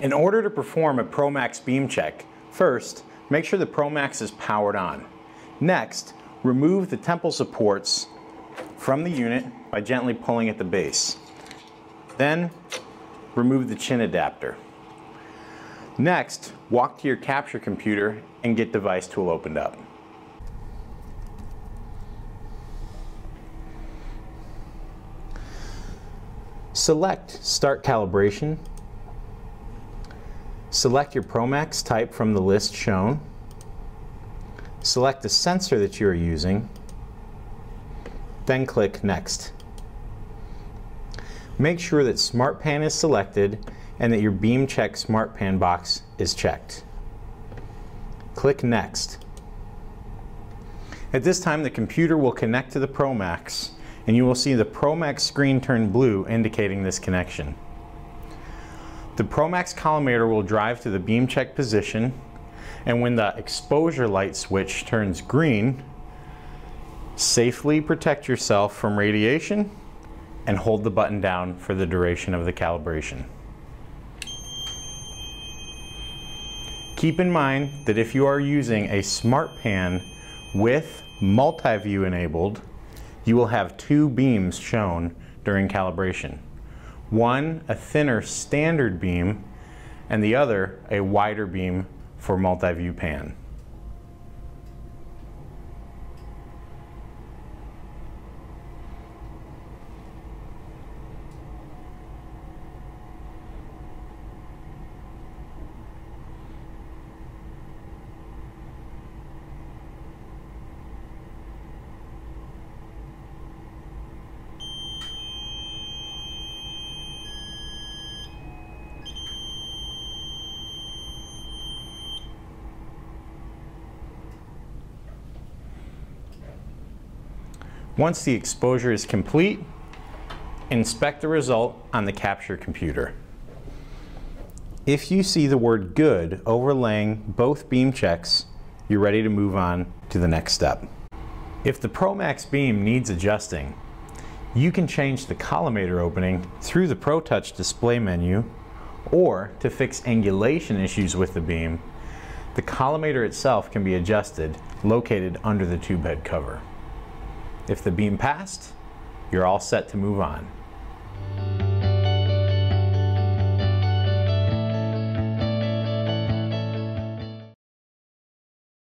In order to perform a ProMax beam check, first, make sure the ProMax is powered on. Next, remove the temple supports from the unit by gently pulling at the base. Then, remove the chin adapter. Next, walk to your capture computer and get device tool opened up. Select Start Calibration. Select your ProMax type from the list shown. Select the sensor that you are using. Then click Next. Make sure that SmartPan is selected and that your Beam Check SmartPan box is checked. Click Next. At this time, the computer will connect to the ProMax and you will see the ProMax screen turn blue indicating this connection. The ProMax collimator will drive to the beam check position and when the exposure light switch turns green, safely protect yourself from radiation and hold the button down for the duration of the calibration. Keep in mind that if you are using a SmartPan with multi-view enabled, you will have two beams shown during calibration. One, a thinner standard beam, and the other, a wider beam for multi-view pan. Once the exposure is complete, inspect the result on the capture computer. If you see the word good overlaying both beam checks, you're ready to move on to the next step. If the ProMax beam needs adjusting, you can change the collimator opening through the ProTouch display menu, or to fix angulation issues with the beam, the collimator itself can be adjusted located under the tube head cover. If the beam passed, you're all set to move on.